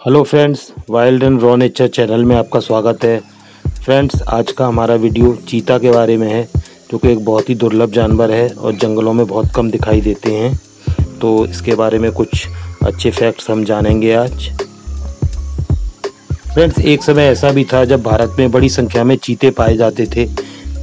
Hello friends wild and raw nature channel में आपका स्वागत है। फ्रेंड्स आज का हमारा वीडियो चीता के बारे में है, जो कि एक बहुत ही दुर्लभ जानवर है और जंगलों में बहुत कम दिखाई देते हैं। तो इसके बारे में कुछ अच्छे फैक्ट्स हम जानेंगे आज। फ्रेंड्स एक समय ऐसा भी था जब भारत में बड़ी संख्या में चीते पाए जाते थे।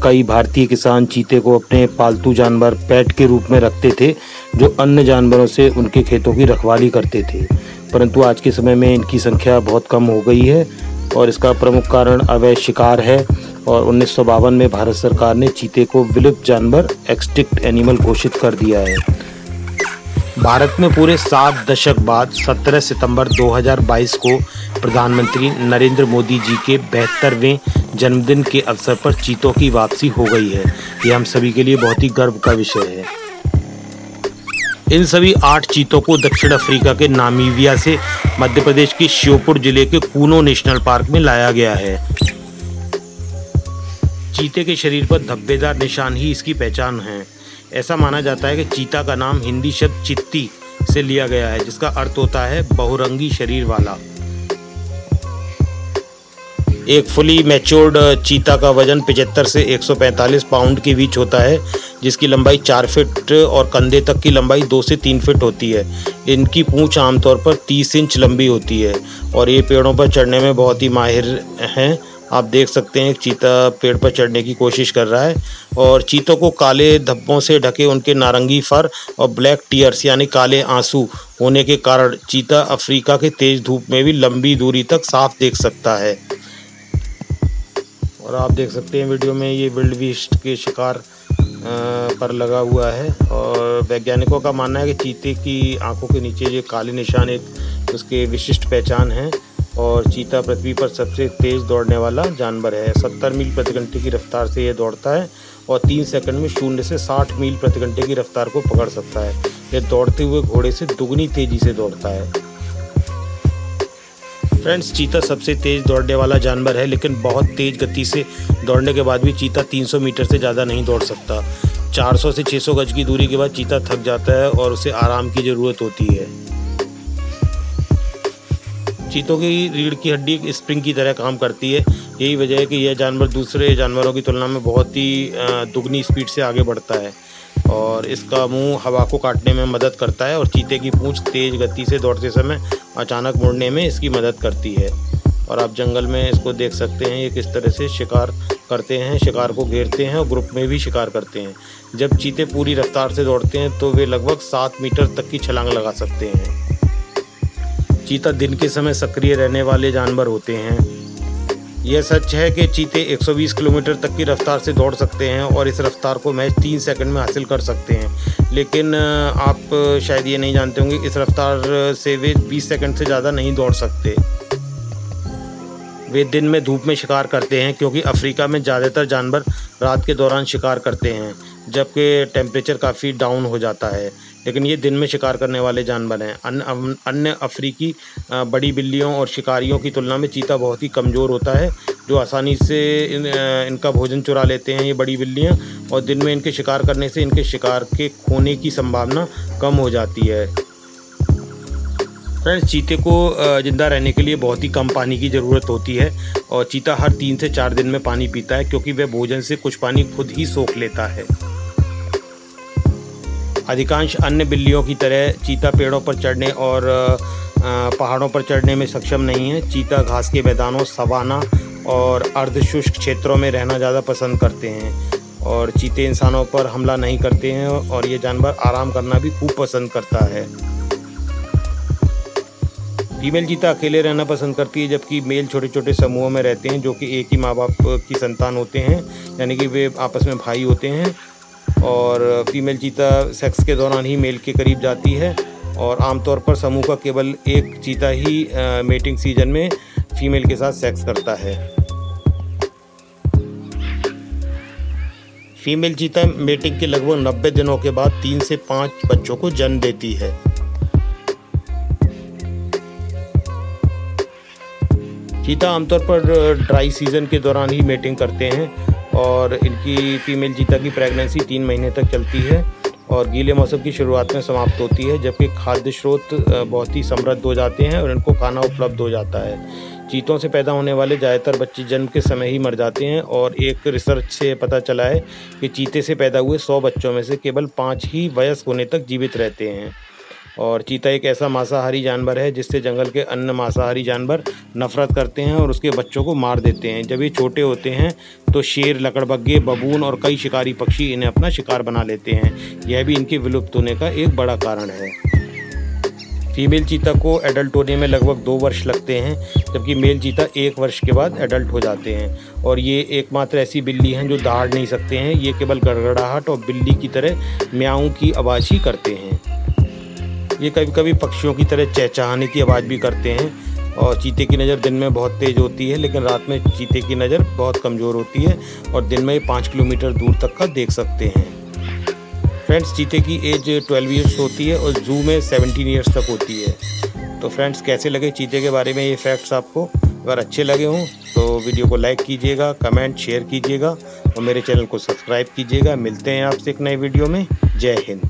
कई भारतीय किसान चीते को अपने पालतू जानवर पैट के रूप में रखते थे, जो अन्य जानवरों से उनके खेतों की रखवाली करते थे। परंतु आज के समय में इनकी संख्या बहुत कम हो गई है और इसका प्रमुख कारण अवैध शिकार है और उन्नीस सौ बावन में भारत सरकार ने चीते को विलुप्त जानवर एक्सटिक्ट एनिमल घोषित कर दिया है। भारत में पूरे सात दशक बाद 17 सितंबर 2022 को प्रधानमंत्री नरेंद्र मोदी जी के बेहतरवें जन्मदिन के अवसर पर चीतों की वापसी हो गई है। ये हम सभी के लिए बहुत ही गर्व का विषय है। इन सभी आठ चीतों को दक्षिण अफ्रीका के नामीबिया से मध्य प्रदेश के श्योपुर ज़िले के कूनो नेशनल पार्क में लाया गया है। चीते के शरीर पर धब्बेदार निशान ही इसकी पहचान है। ऐसा माना जाता है कि चीता का नाम हिंदी शब्द चित्ती से लिया गया है, जिसका अर्थ होता है बहुरंगी शरीर वाला। एक फुली मैच्योर्ड चीता का वज़न 75 से 145 पाउंड के बीच होता है, जिसकी लंबाई चार फिट और कंधे तक की लंबाई दो से तीन फिट होती है। इनकी पूंछ आमतौर पर 30 इंच लंबी होती है और ये पेड़ों पर चढ़ने में बहुत ही माहिर हैं। आप देख सकते हैं चीता पेड़ पर चढ़ने की कोशिश कर रहा है और चीतों को काले धब्बों से ढके उनके नारंगी फर और ब्लैक टीयर्स, यानी काले आँसू होने के कारण चीता अफ्रीका के तेज धूप में भी लंबी दूरी तक साफ़ देख सकता है। और आप देख सकते हैं वीडियो में ये विल्ड बीस्ट के शिकार पर लगा हुआ है। और वैज्ञानिकों का मानना है कि चीते की आँखों के नीचे ये काले निशान एक उसके विशिष्ट पहचान है। और चीता पृथ्वी पर सबसे तेज़ दौड़ने वाला जानवर है। सत्तर मील प्रति घंटे की रफ्तार से ये दौड़ता है और तीन सेकंड में शून्य से साठ मील प्रति घंटे की रफ्तार को पकड़ सकता है। यह दौड़ते हुए घोड़े से दुगनी तेज़ी से दौड़ता है। फ्रेंड्स, चीता सबसे तेज़ दौड़ने वाला जानवर है, लेकिन बहुत तेज़ गति से दौड़ने के बाद भी चीता 300 मीटर से ज़्यादा नहीं दौड़ सकता। 400 से 600 गज की दूरी के बाद चीता थक जाता है और उसे आराम की ज़रूरत होती है। चीतों की रीढ़ की हड्डी स्प्रिंग की तरह काम करती है। यही वजह है कि यह जानवर दूसरे जानवरों की तुलना में बहुत ही दुगनी स्पीड से आगे बढ़ता है और इसका मुँह हवा को काटने में मदद करता है और चीते की पूंछ तेज़ गति से दौड़ते समय अचानक मुड़ने में इसकी मदद करती है। और आप जंगल में इसको देख सकते हैं, ये किस तरह से शिकार करते हैं, शिकार को घेरते हैं और ग्रुप में भी शिकार करते हैं। जब चीते पूरी रफ्तार से दौड़ते हैं तो वे लगभग सात मीटर तक की छलांग लगा सकते हैं। चीता दिन के समय सक्रिय रहने वाले जानवर होते हैं। यह सच है कि चीते 120 किलोमीटर तक की रफ्तार से दौड़ सकते हैं और इस रफ्तार को मैच तीन सेकंड में हासिल कर सकते हैं। लेकिन आप शायद ये नहीं जानते होंगे, इस रफ्तार से वे 20 सेकंड से ज़्यादा नहीं दौड़ सकते। वे दिन में धूप में शिकार करते हैं, क्योंकि अफ्रीका में ज़्यादातर जानवर रात के दौरान शिकार करते हैं, जबकि टेम्परेचर काफ़ी डाउन हो जाता है। लेकिन ये दिन में शिकार करने वाले जानवर हैं। अन्य अन्य अफ्रीकी बड़ी बिल्लियों और शिकारियों की तुलना में चीता बहुत ही कमज़ोर होता है जो आसानी से इन, इनका भोजन चुरा लेते हैं ये बड़ी बिल्लियाँ और दिन में इनके शिकार करने से इनके शिकार के खोने की संभावना कम हो जाती है। फ्रेंड्स चीते को ज़िंदा रहने के लिए बहुत ही कम पानी की ज़रूरत होती है और चीता हर तीन से चार दिन में पानी पीता है क्योंकि वह भोजन से कुछ पानी खुद ही सोख लेता है। अधिकांश अन्य बिल्लियों की तरह चीता पेड़ों पर चढ़ने और पहाड़ों पर चढ़ने में सक्षम नहीं है। चीता घास के मैदानों, सवाना और अर्धशुष्क क्षेत्रों में रहना ज़्यादा पसंद करते हैं और चीते इंसानों पर हमला नहीं करते हैं और ये जानवर आराम करना भी खूब पसंद करता है। फीमेल चीता अकेले रहना पसंद करती है, जबकि मेल छोटे छोटे समूहों में रहते हैं, जो कि एक ही माँ बाप की संतान होते हैं, यानी कि वे आपस में भाई होते हैं। और फीमेल चीता सेक्स के दौरान ही मेल के करीब जाती है और आमतौर पर समूह का केवल एक चीता ही मेटिंग सीज़न में फीमेल के साथ सेक्स करता है। फीमेल चीता मेटिंग के लगभग 90 दिनों के बाद तीन से पाँच बच्चों को जन्म देती है। चीता आमतौर पर ड्राई सीज़न के दौरान ही मेटिंग करते हैं। और इनकी फीमेल चीता की प्रेगनेंसी तीन महीने तक चलती है और गीले मौसम की शुरुआत में समाप्त होती है, जबकि खाद्य स्रोत बहुत ही समृद्ध हो जाते हैं और इनको खाना उपलब्ध हो जाता है। चीतों से पैदा होने वाले ज़्यादातर बच्चे जन्म के समय ही मर जाते हैं और एक रिसर्च से पता चला है कि चीते से पैदा हुए सौ बच्चों में से केवल पाँच ही वयस्क होने तक जीवित रहते हैं। और चीता एक ऐसा मांसाहारी जानवर है जिससे जंगल के अन्य मांसाहारी जानवर नफरत करते हैं और उसके बच्चों को मार देते हैं। जब ये छोटे होते हैं तो शेर, लकड़बग्गे, बबून और कई शिकारी पक्षी इन्हें अपना शिकार बना लेते हैं। यह भी इनके विलुप्त होने का एक बड़ा कारण है। फीमेल चीता को एडल्ट होने में लगभग दो वर्ष लगते हैं, जबकि मेल चीता एक वर्ष के बाद एडल्ट हो जाते हैं। और ये एकमात्र ऐसी बिल्ली हैं जो दहाड़ नहीं सकते हैं, ये केवल गड़गड़ाहट और बिल्ली की तरह म्याऊं की आवाज़ ही करते हैं। ये कभी कभी पक्षियों की तरह चहचहाने की आवाज़ भी करते हैं और चीते की नज़र दिन में बहुत तेज़ होती है, लेकिन रात में चीते की नज़र बहुत कमज़ोर होती है और दिन में ये पाँच किलोमीटर दूर तक का देख सकते हैं। फ्रेंड्स, चीते की एज 12 ईयर्स होती है और जू में 17 ईयर्स तक होती है। तो फ्रेंड्स, कैसे लगे चीते के बारे में ये फैक्ट्स आपको? अगर अच्छे लगे हों तो वीडियो को लाइक कीजिएगा, कमेंट, शेयर कीजिएगा और मेरे चैनल को सब्सक्राइब कीजिएगा। मिलते हैं आपसे एक नए वीडियो में। जय हिंद।